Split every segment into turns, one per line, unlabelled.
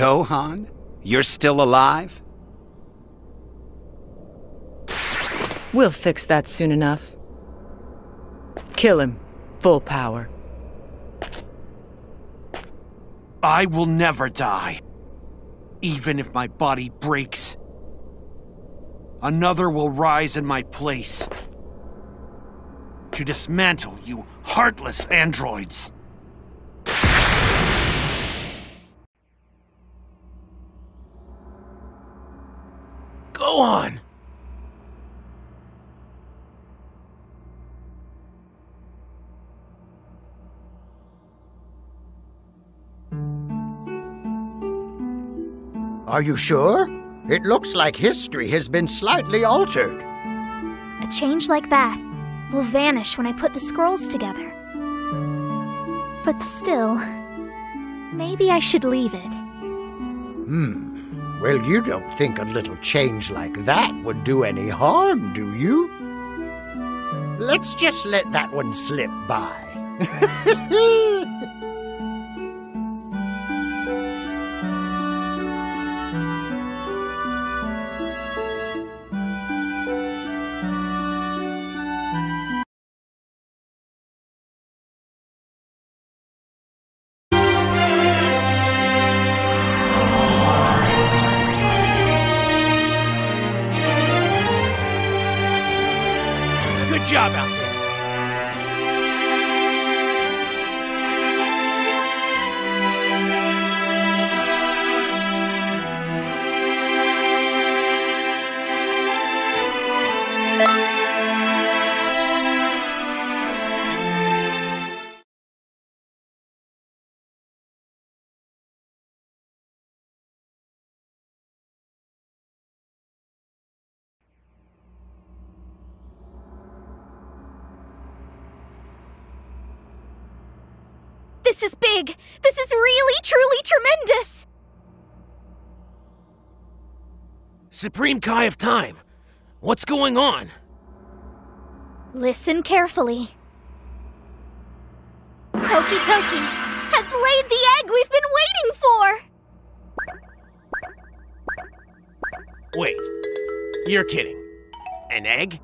Gohan? You're still alive?
We'll fix that soon enough. Kill him. Full power.
I will never die. Even if my body breaks. Another will rise in my place. To dismantle you heartless androids. Go on!
Are you sure? It looks like history has been slightly altered.
A change like that will vanish when I put the scrolls together. But still, maybe I should leave it.
Hmm. Well, you don't think a little change like that would do any harm, do you? Let's just let that one slip by.
This is big! This is really, truly tremendous!
Supreme Kai of Time, what's going on?
Listen carefully. Toki Toki has laid the egg we've been waiting for!
Wait, you're kidding. An egg?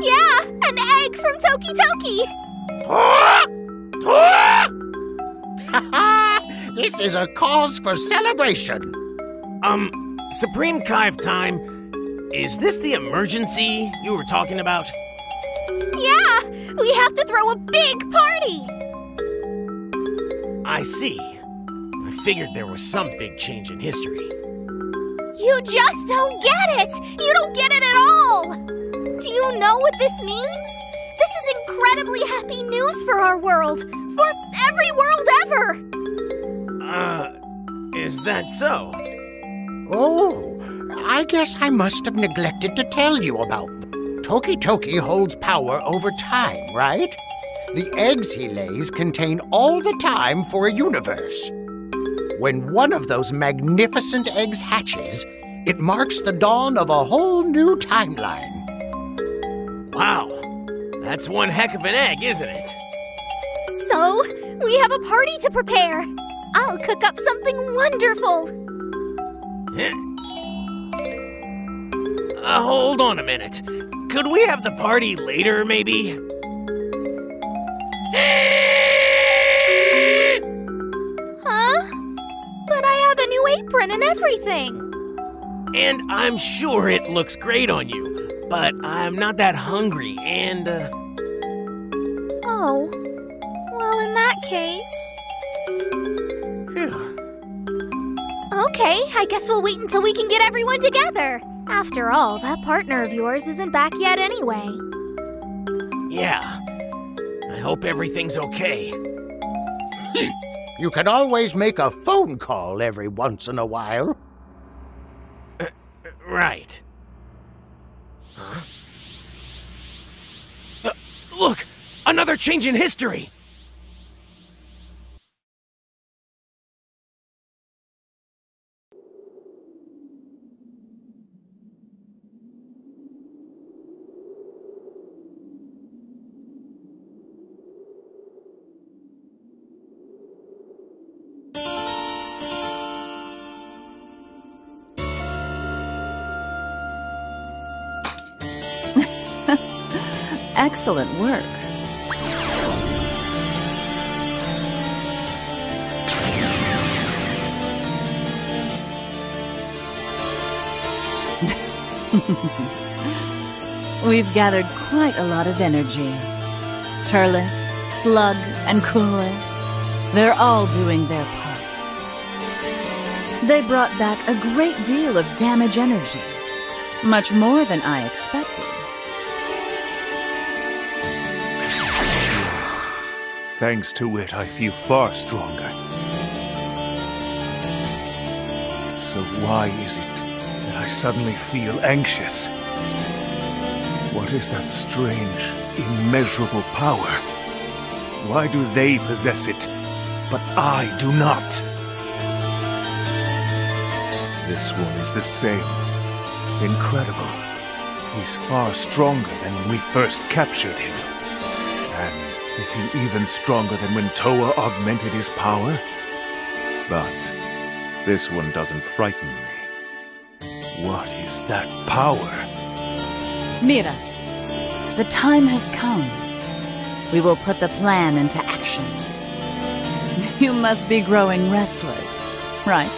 Yeah, an egg from Toki Toki!
this is a cause for celebration.
Um, Supreme Kai of Time, is this the emergency you were talking about?
Yeah, we have to throw a big party!
I see. I figured there was some big change in history.
You just don't get it! You don't get it at all! Do you know what this means? This is incredibly happy news for our world! For every world ever!
Uh, is that so?
Oh, I guess I must have neglected to tell you about them. Toki Toki holds power over time, right? The eggs he lays contain all the time for a universe. When one of those magnificent eggs hatches, it marks the dawn of a whole new timeline.
Wow, that's one heck of an egg, isn't it?
So, we have a party to prepare. I'll cook up something wonderful.
Uh, hold on a minute. Could we have the party later, maybe?
Huh? But I have a new apron and everything.
And I'm sure it looks great on you, but I'm not that hungry, and, uh,
Oh. Well, in that case.
phew.
Okay, I guess we'll wait until we can get everyone together. After all, that partner of yours isn't back yet anyway.
yeah. I hope everything's okay.
You can always make a phone call every once in a while.
Right. Huh? Uh, look! Another change in history!
Excellent work. We've gathered quite a lot of energy. Turles, Slug, and Cooler, they're all doing their parts. They brought back a great deal of damage energy, much more than I expected.
Thanks to it, I feel far stronger. So why is it that I suddenly feel anxious? What is that strange, immeasurable power? Why do they possess it, but I do not? This one is the same. Incredible. He's far stronger than when we first captured him. Is he even stronger than when Towa augmented his power? But this one doesn't frighten me. What is that power?
Mira, the time has come. We will put the plan into action. You must be growing restless, right?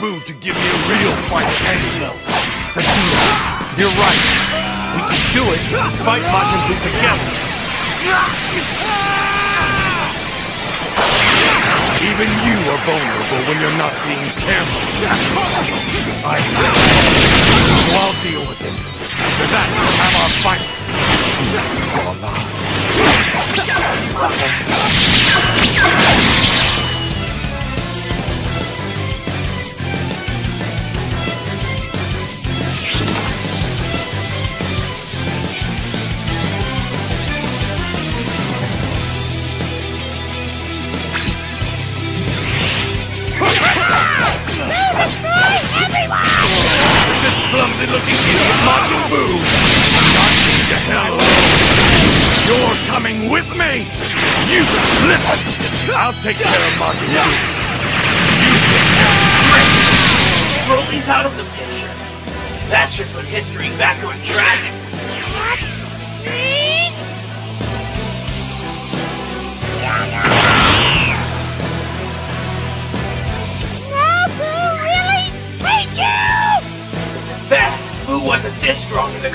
Majin to give me a real fight angle. Vegeta, you're right. We can do it. Fight Majin Buu together. Even you are vulnerable when you're not being careful. I know. So I'll deal with him. After that, we'll have our fight. See if he's still alive. This clumsy looking idiot! Not me to hell! You're coming with me! You just listen! I'll take care of Buu! You take care of
Broly's out of the picture. That should put history back on track.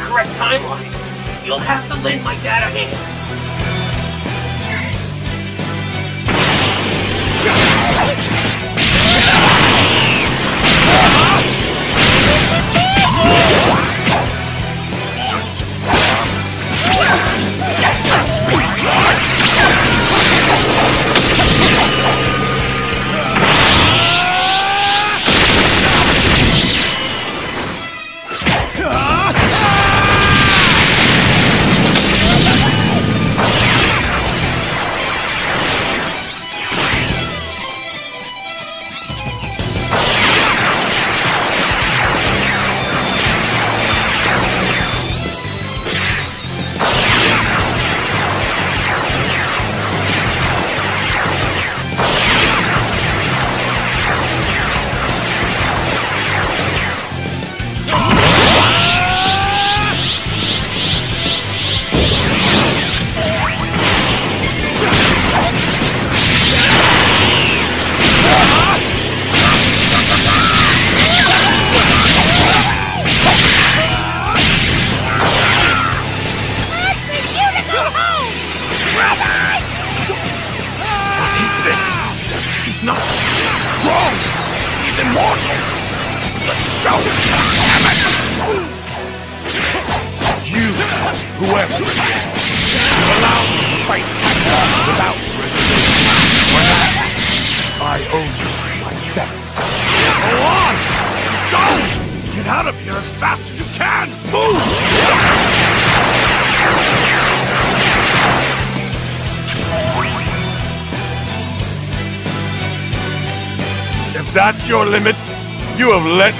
Correct timeline. You'll have to lend my dad a hand.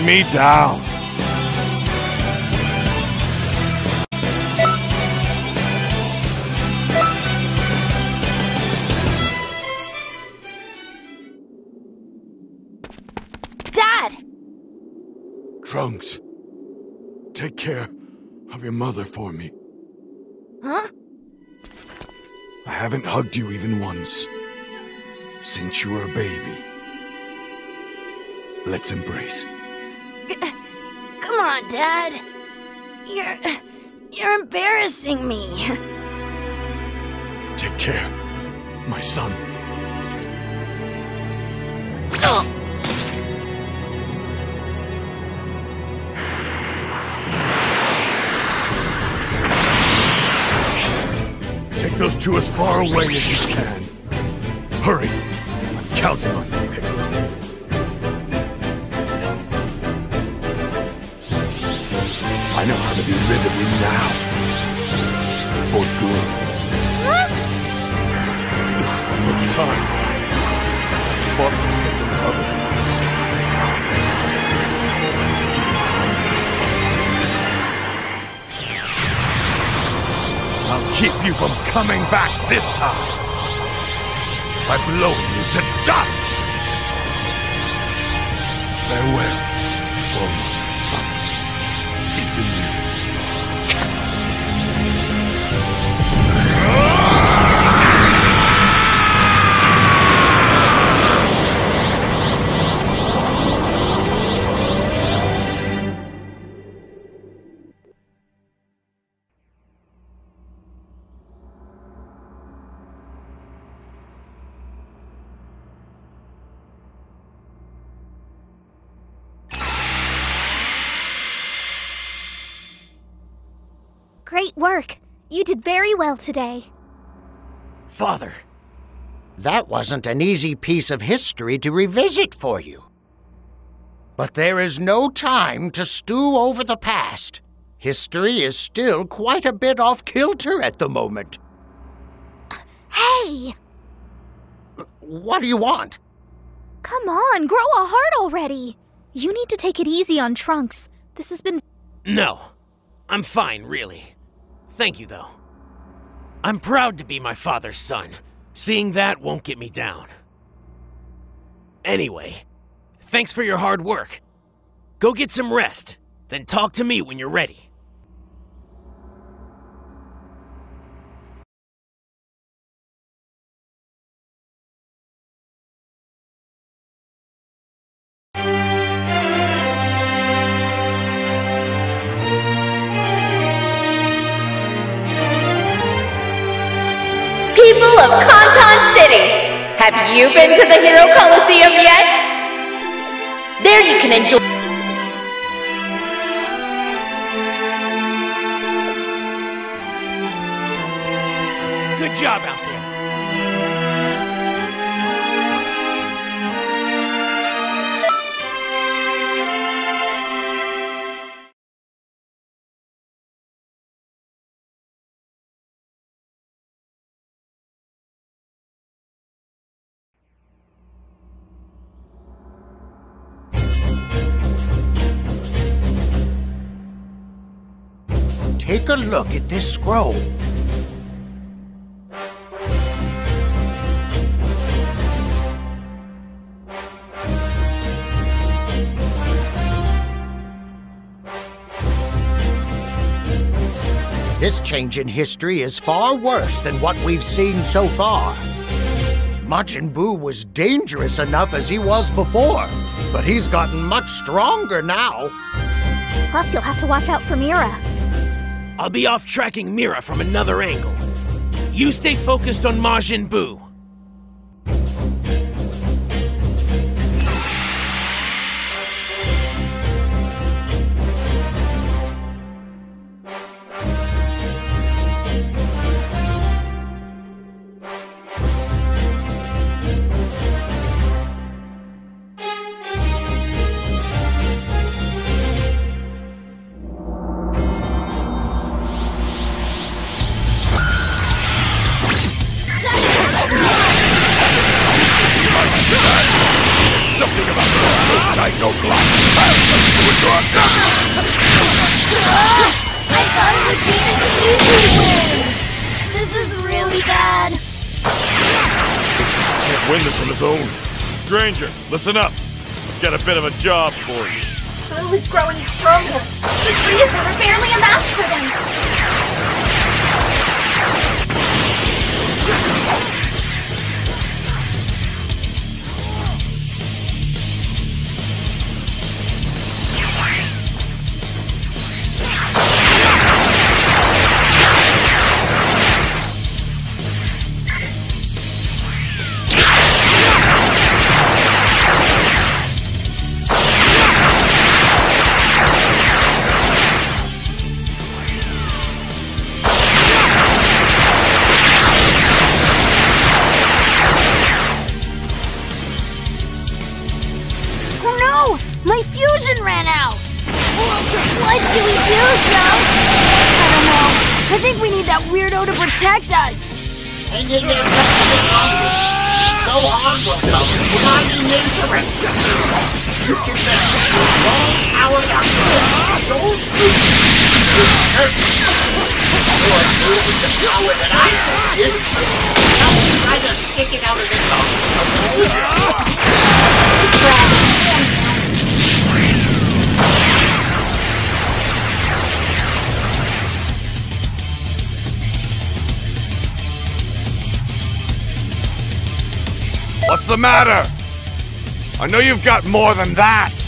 Me down.
Dad!
Trunks, take care of your mother for me.
Huh?
I haven't hugged you even once since you were a baby. Let's embrace.
Come on, Dad. You're. You're embarrassing me.
Take care, my son.
Oh.
Take those two as far away as you can. Hurry! I'm counting on to be rid of you now. For good. The first time I fought for something other than this. Just keep it trying. I'll keep you from coming back this time. By blow you to dust. Farewell, Bulma,
work. You did very well today.
Father, that wasn't an easy piece of history to revisit for you. But there is no time to stew over the past. History is still quite a bit off kilter at the moment.
Hey!
What do you want?
Come on, grow a heart already. You need to take it easy on Trunks. This has been.
No. I'm fine, really. Thank you, though. I'm proud to be my father's son. Seeing that won't get me down. Anyway, thanks for your hard work. Go get some rest, then talk to me when you're ready.
Of Conton City, have you been to the Hero Coliseum yet? There you can enjoy.
Good job out
Take a look at this scroll. This change in history is far worse than what we've seen so far. Majin Buu was dangerous enough as he was before, but he's gotten much stronger now.
Plus, you'll have to watch out for Mira.
I'll be off tracking Mira from another angle. You stay focused on Majin Buu.
Listen up. I've got a bit of a job for you.
Buu is growing stronger. The trees are barely a match for them.
In there
matter? I know you've got more than that.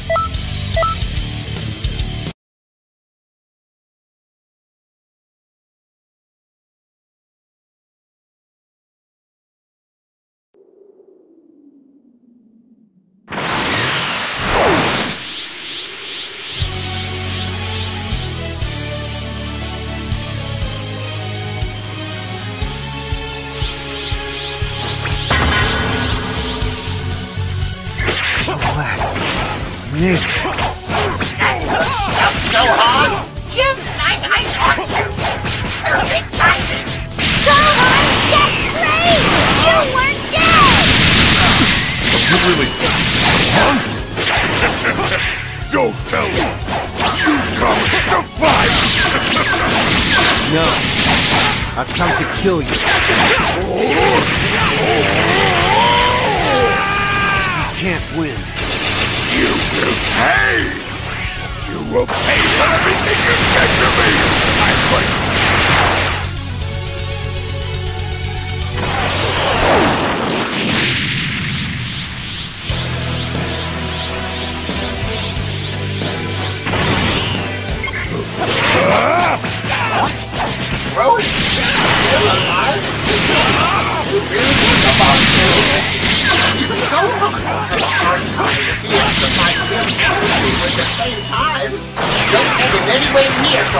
At the same time. Don't get him anywhere near.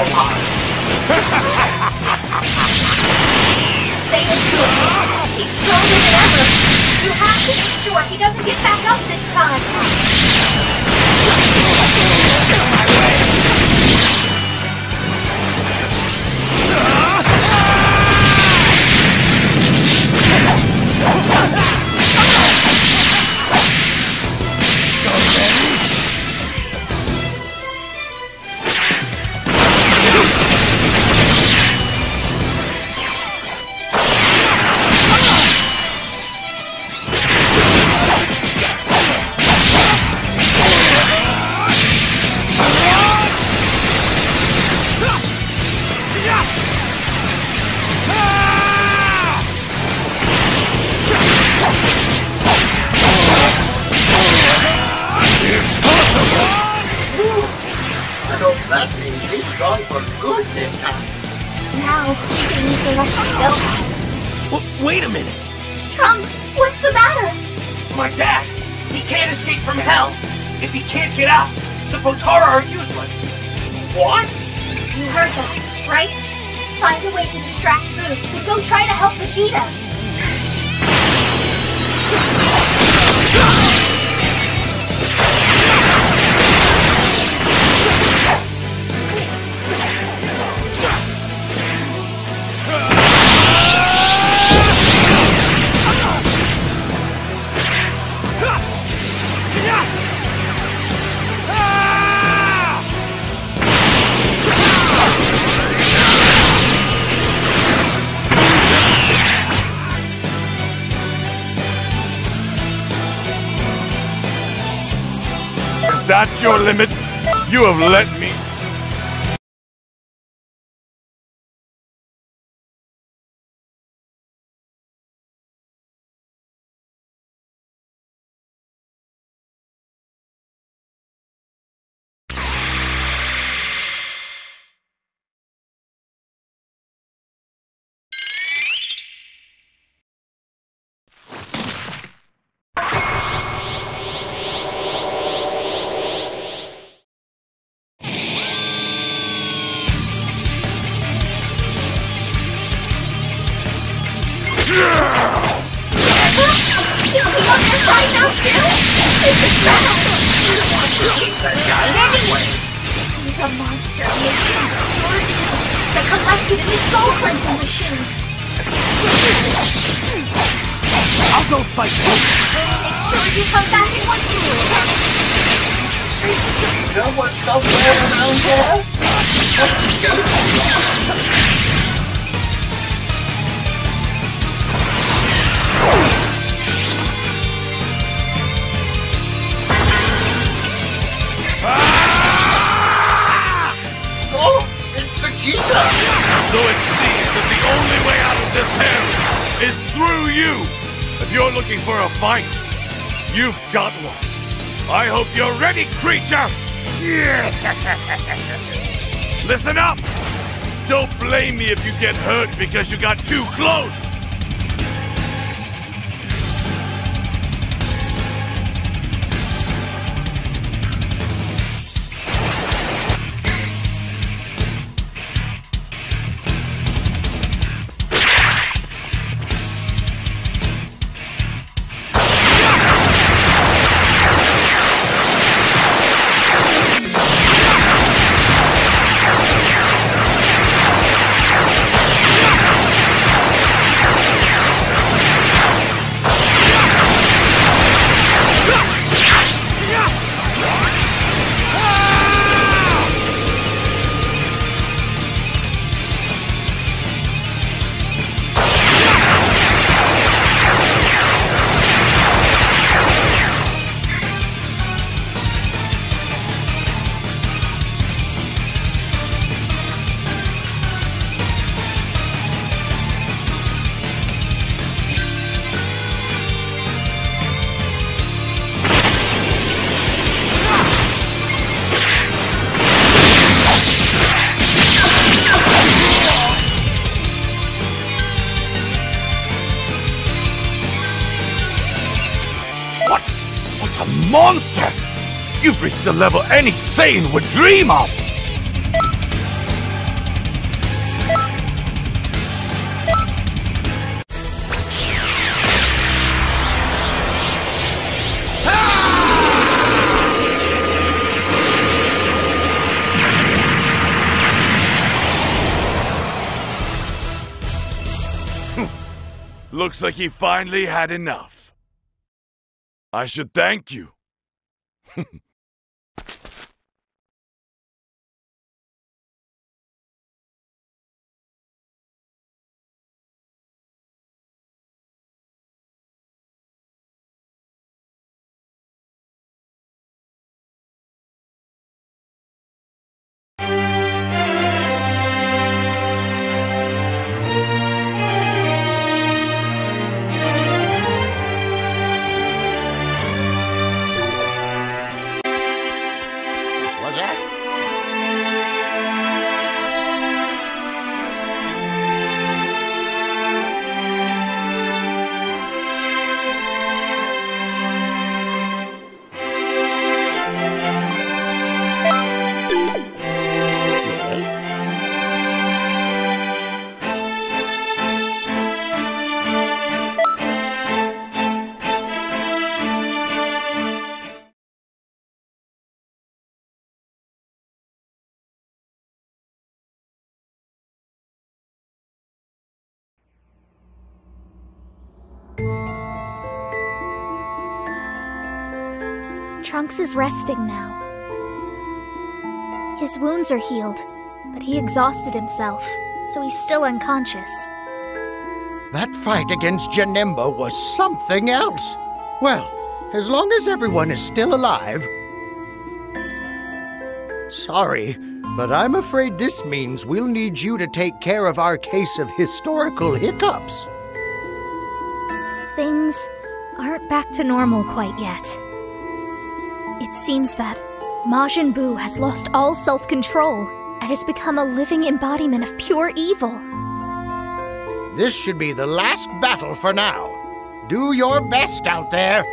Say it to him. He's stronger than ever. You have to make sure he doesn't get back up this time. Now, we can meet the rest of Gohan.
W- wait a minute.
Trunks, what's the matter?
My dad, he can't escape from hell. If he can't get out, the Potara are useless.
What?
You heard that, right? Find a way to distract Buu and go try to help Vegeta.
That your limit? You have let me... for a fight, you've got one. I hope you're ready, creature! Yeah. Listen up! Don't blame me if you get hurt because you got too close! A level any sane would dream of! Looks like he finally had enough. I should thank you.
Trunks is resting now. His wounds are healed, but he exhausted himself, so he's still unconscious.
That fight against Janemba was something else. Well, as long as everyone is still alive. Sorry, but I'm afraid this means we'll need you to take care of our case of historical hiccups.
Things aren't back to normal quite yet. It seems that Majin Buu has lost all self-control and has become a living embodiment of pure evil.
This should be the last battle for now. Do your best out there.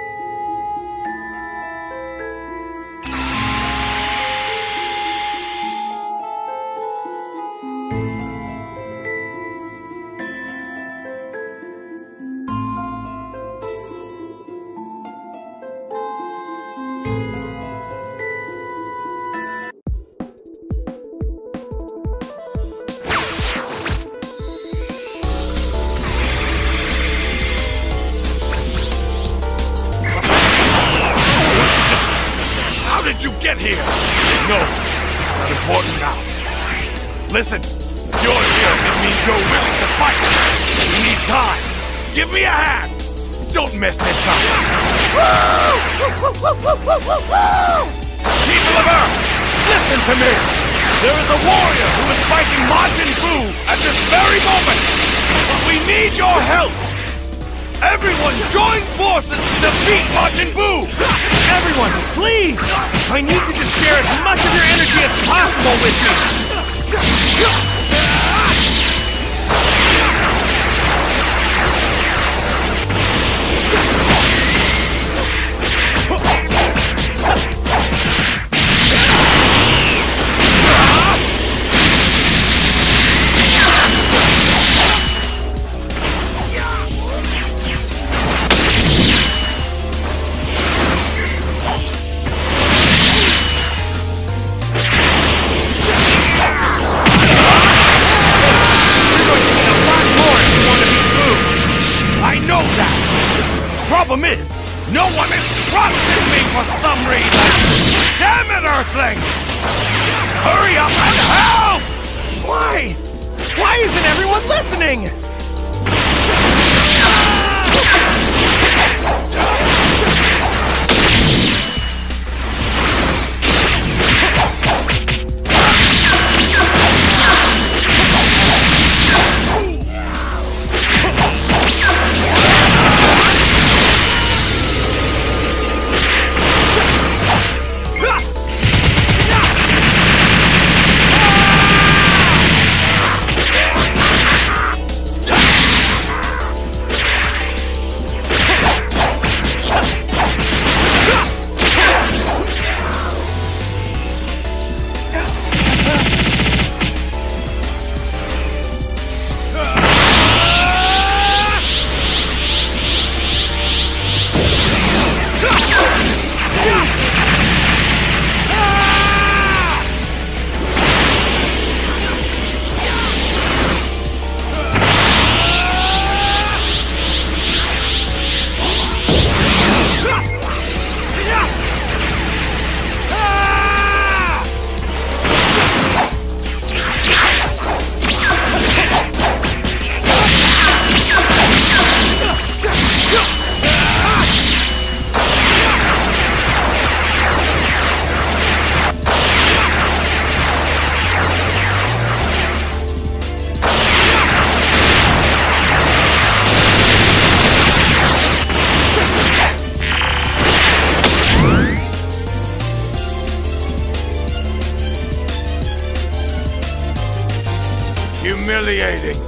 humiliating.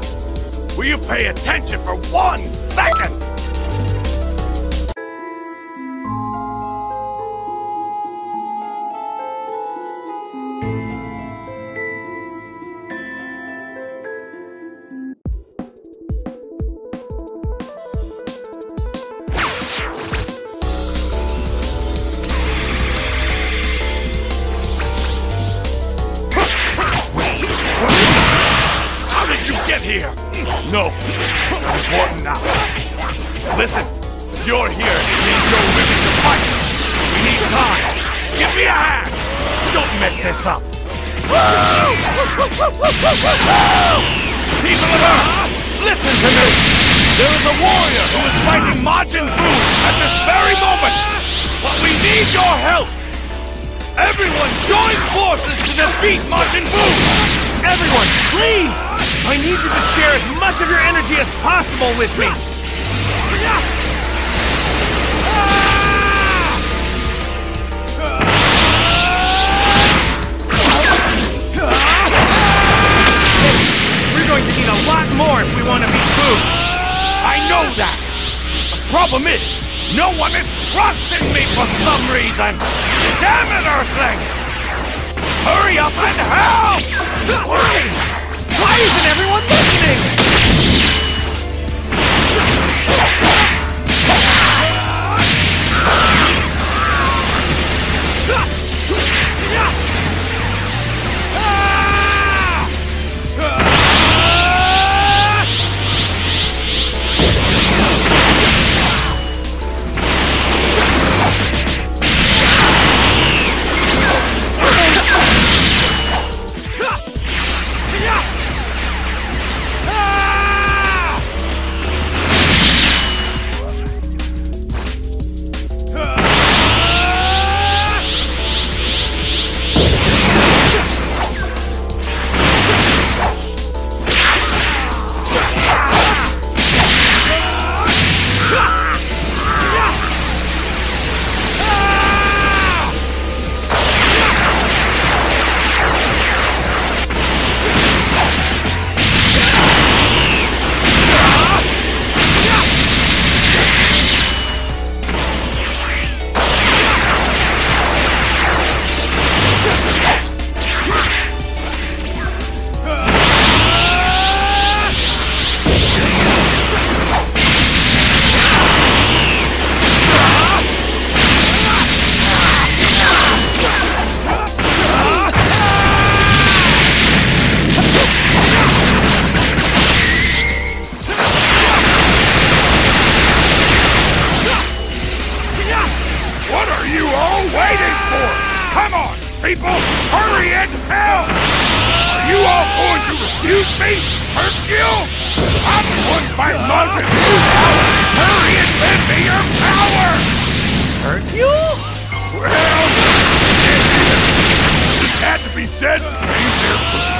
Will you pay attention for once? Defeat Majin Buu!
Everyone, please! I need you to share as much of your energy as possible with me! We're going to need a lot more if we want to beat Buu!
I know that! The problem is, no one is trusting me for some reason! Damn it, Earthling! Hurry up and help!
Why? Why isn't everyone listening?
people! Hurry and help! Are you all going to refuse me, Hercule? I'm going to fight love and you now! Hurry and lend me your power!
Hercule?
Well, this had to be said to be there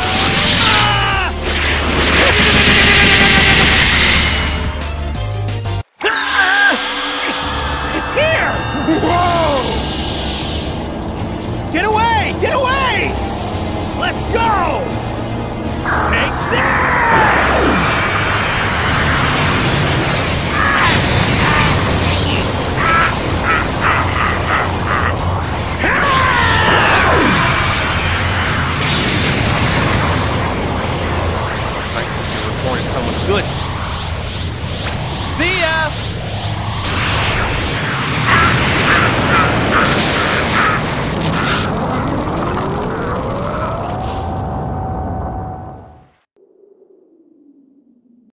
good.